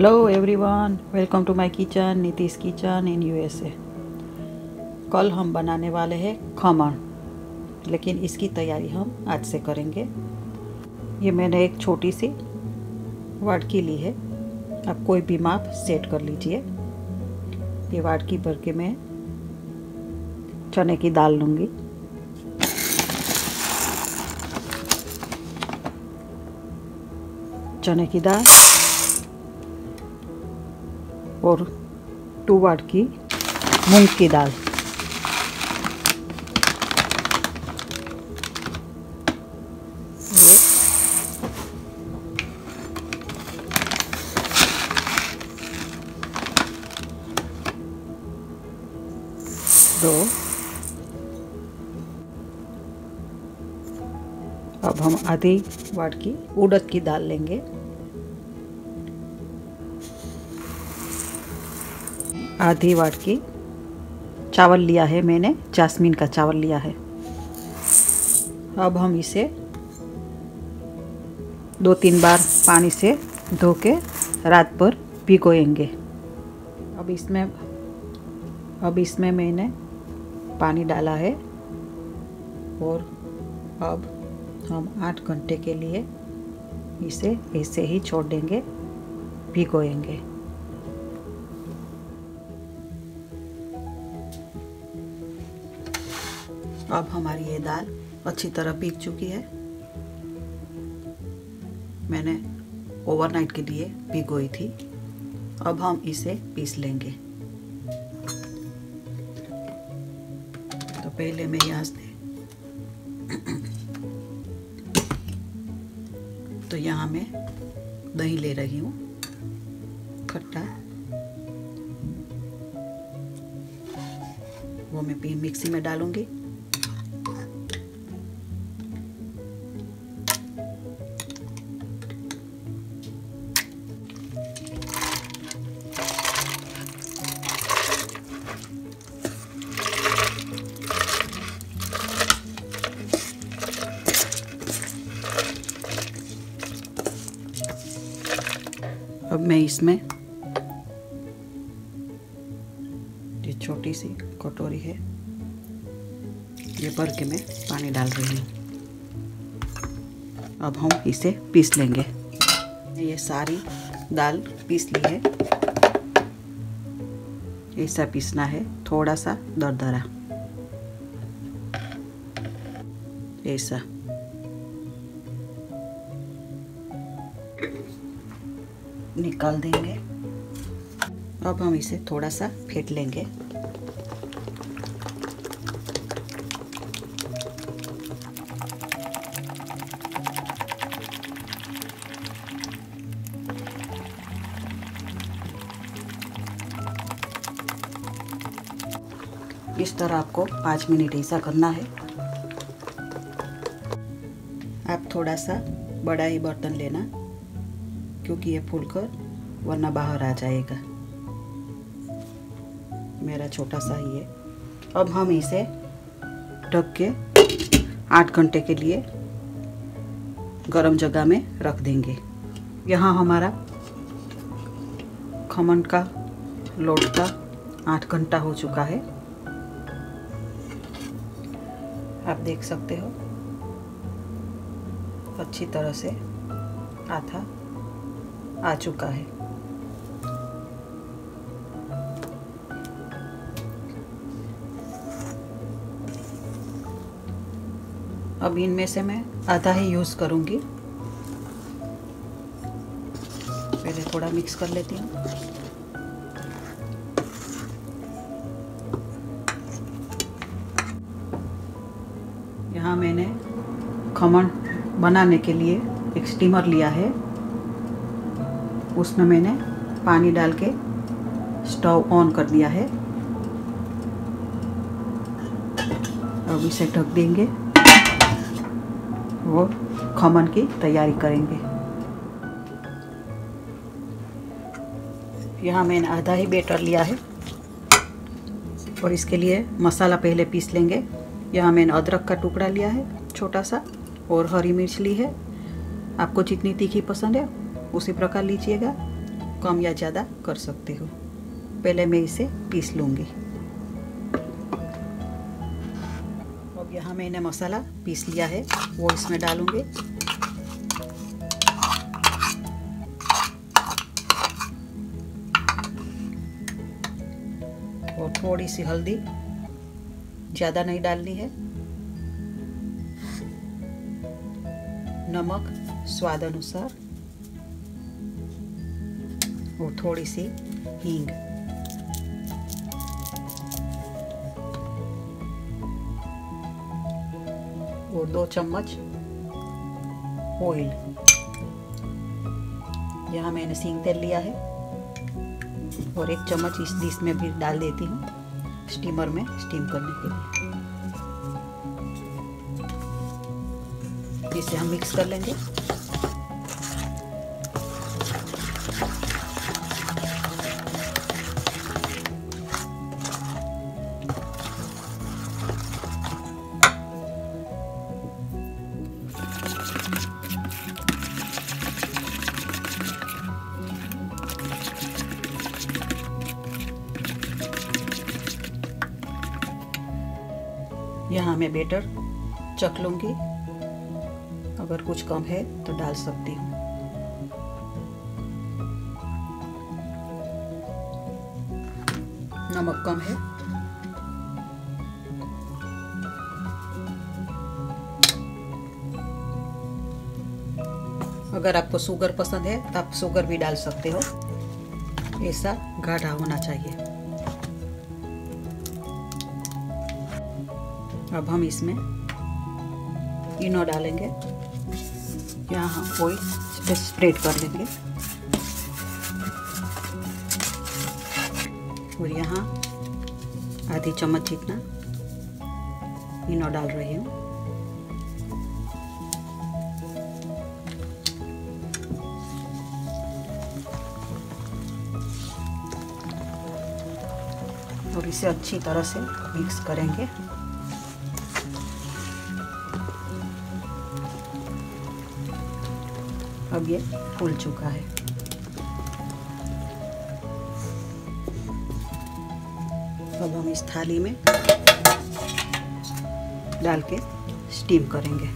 Hello everyone welcome to my kitchen Nitish kitchen in USA कल हम बनाने वाले हैं खमण, लेकिन इसकी तैयारी हम आज से करेंगे। ये मैंने एक छोटी सी वाटकी ली है। आप कोई भी माप सेट कर लीजिए। ये वाटकी भर के मैं चने की दाल लूँगी। चने की दाल। और टू वाट की मूंग की दाल। दो। अब हम आधी वाट की उड़द की दाल लेंगे। आधी वाट की चावल लिया है मैंने, जासमीन का चावल लिया है। अब हम इसे दो तीन बार पानी से धो के रात भर भिगोएँगे। अब इसमें अब इसमें मैंने पानी डाला है और अब हम आठ घंटे के लिए इसे ऐसे ही छोड़ देंगे, भिगोएँगे। अब हमारी ये दाल अच्छी तरह पीक चुकी है। मैंने ओवरनाइट के लिए भिगोई थी। अब हम इसे पीस लेंगे। तो पहले मैं यहाँ से तो यहाँ मैं दही ले रही हूँ। खट्टा। वो मैं मिक्सी में डालूँगी। अब मैं इसमें ये छोटी सी कटोरी है, ये भर के मैं पानी डाल रही हूँ। अब हम इसे पीस लेंगे। ये सारी दाल पीस ली है। ऐसा पीसना है, थोड़ा सा दरदरा। ऐसा। निकाल देंगे। अब हम इसे थोड़ा सा फेंट लेंगे। इस तरह आपको पाँच मिनट ऐसा करना है। आप थोड़ा सा बड़ा ही बर्तन लेना। क्योंकि ये फूलकर वरना बाहर आ जाएगा। मेरा छोटा सा ही है। अब हम इसे ढक के आठ घंटे के लिए गरम जगह में रख देंगे। यहाँ हमारा खमन का लोट का आठ घंटा हो चुका है। आप देख सकते हो। अच्छी तरह से आथा आ चुका है। अब इनमें से मैं आधा ही यूज़ करूँगी। पहले थोड़ा मिक्स कर लेती हूँ। यहाँ मैंने खमण बनाने के लिए एक स्टीमर लिया है। उसमें मैंने पानी डाल के स्टोव ऑन कर दिया है। अब इसे ढक देंगे। और खमन की तैयारी करेंगे। यहाँ मैंने आधा ही बेटर लिया है। और इसके लिए मसाला पहले पीस लेंगे। यहाँ मैंने अदरक का टुकड़ा लिया है, छोटा सा, और हरी मिर्च ली है। आपको जितनी तीखी पसंद है उसी प्रकार लीजिएगा। कम या ज़्यादा कर सकते हो। पहले मैं इसे पीस लूँगी। अब यहाँ मैंने मसाला पीस लिया है, वो इसमें डालूँगी। और थोड़ी सी हल्दी ज़्यादा नहीं डालनी है। नमक स्वाद अनुसार और थोड़ी सी हींग। और दो चम्मच ऑयल यहाँ मैंने सींग तेल लिया है और एक चम्मच इस डिश में भी डाल देती हूँ स्टीमर में स्टीम करने के लिए। इसे हम मिक्स कर लेंगे। यहाँ मैं बेटर चख लूँगी। अगर कुछ कम है तो डाल सकती हूँ। नमक कम है। अगर आपको शुगर पसंद है तो आप शुगर भी डाल सकते हो। ऐसा गाढ़ा होना चाहिए। अब हम इसमें इनो डालेंगे। यहाँ हम ऑयल स्प्रेड कर लेंगे। और यहाँ आधी चम्मच जितना इनो डाल रही हूँ। और इसे अच्छी तरह से मिक्स करेंगे। अब ये फूल चुका है। अब हम इस थाली में डाल के स्टीम करेंगे।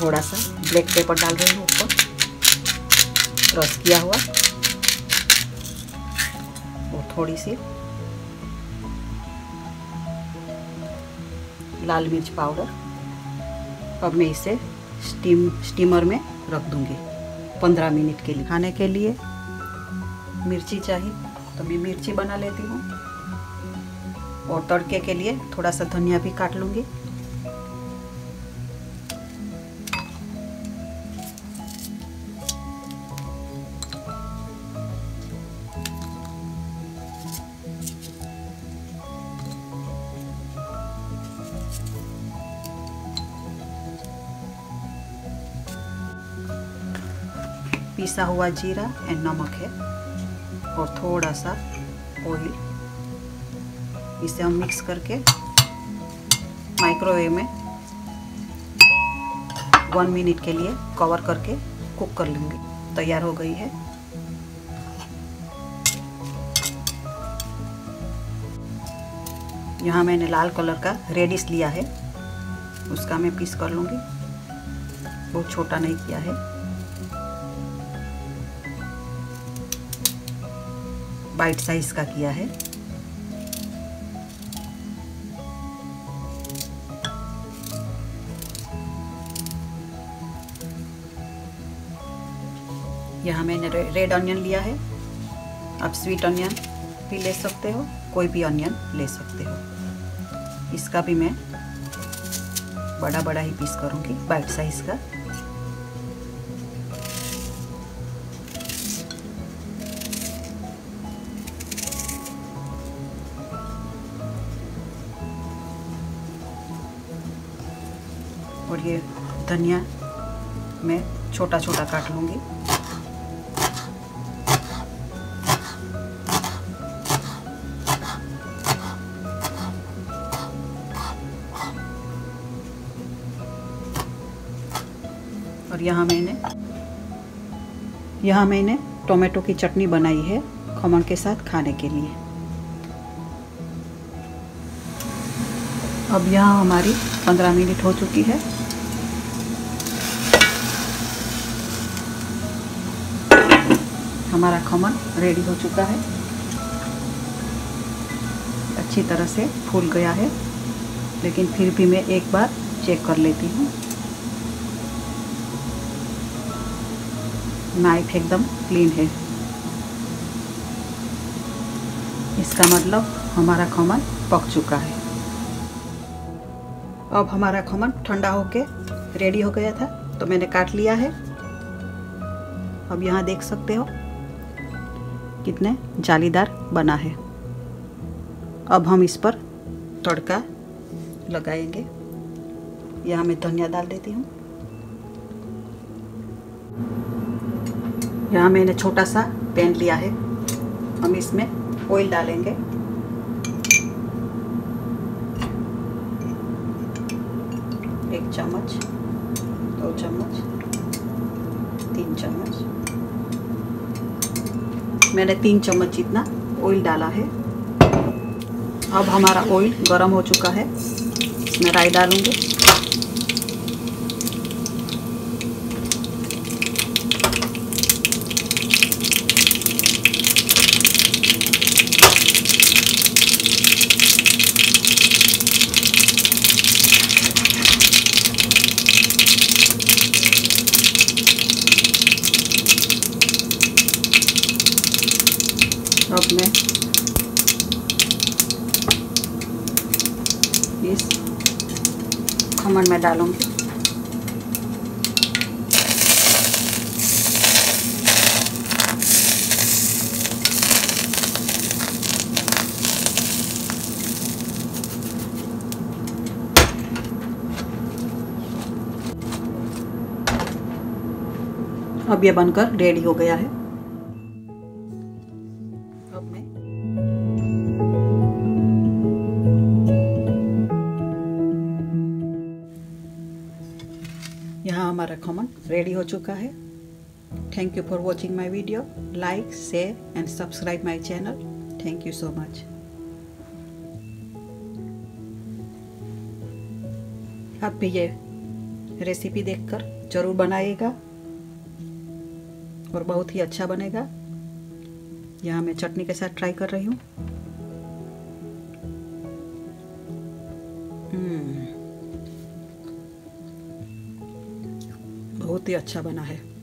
थोड़ा सा ब्लैक पेपर डाल रही हूँ ऊपर। क्रश किया हुआ। और थोड़ी सी लाल मिर्च पाउडर। अब मैं इसे स्टीम स्टीमर में रख दूँगी पंद्रह मिनट के लिए। खाने के लिए। मिर्ची चाहिए तो मैं मिर्ची बना लेती हूँ। और तड़के के लिए थोड़ा सा धनिया भी काट लूँगी। पिसा हुआ जीरा एंड नमक है और थोड़ा सा ऑयल इसे हम मिक्स करके माइक्रोवेव में वन मिनट के लिए कवर करके कुक कर लेंगे। तैयार हो गई है। यहाँ मैंने लाल कलर का रेडिस लिया है। उसका मैं पीस कर लूँगी। बहुत छोटा नहीं किया है। बाइट साइज़ का किया है। यहाँ मैंने रेड ऑनियन लिया है। आप स्वीट ऑनियन भी ले सकते हो, कोई भी ऑनियन ले सकते हो। इसका भी मैं बड़ा बड़ा ही पीस करूँगी बाइट साइज़ का। ये धनिया मैं छोटा छोटा काट लूँगी। और यहाँ मैंने यहाँ मैंने टोमेटो की चटनी बनाई है खमन के साथ खाने के लिए। अब यहाँ हमारी 15 मिनट हो चुकी है। हमारा खमन रेडी हो चुका है। अच्छी तरह से फूल गया है, लेकिन फिर भी मैं एक बार चेक कर लेती हूँ। नाइफ एकदम क्लीन है। इसका मतलब हमारा खमन पक चुका है। अब हमारा खमन ठंडा होके रेडी हो गया था तो मैंने काट लिया है। अब यहाँ देख सकते हो कितने जालीदार बना है। अब हम इस पर तड़का लगाएँगे। यहाँ मैं धनिया डाल देती हूँ। यहाँ मैंने छोटा सा पैन लिया है। हम इसमें ऑयल डालेंगे। एक चम्मच, दो चम्मच, तीन चम्मच। मैंने तीन चम्मच इतना ऑयल डाला है। अब हमारा ऑयल गर्म हो चुका है। मैं राई डालूँगी अब मैं इस खमन में डालूँगी? अब ये बनकर रेडी हो गया है। खमन रेडी हो चुका है। Thank you for watching my video like share and subscribe my channel thank you so much आप भी ये रेसिपी देखकर ज़रूर बनाइएगा और बहुत ही अच्छा बनेगा। यहाँ मैं चटनी के साथ ट्राई कर रही हूँ। बहुत ही अच्छा बना है।